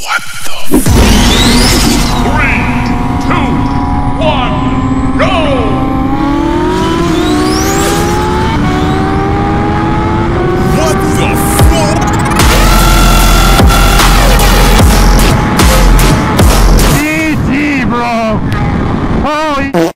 What the Three, two, one, go! What the fuck? GG, bro! Holy-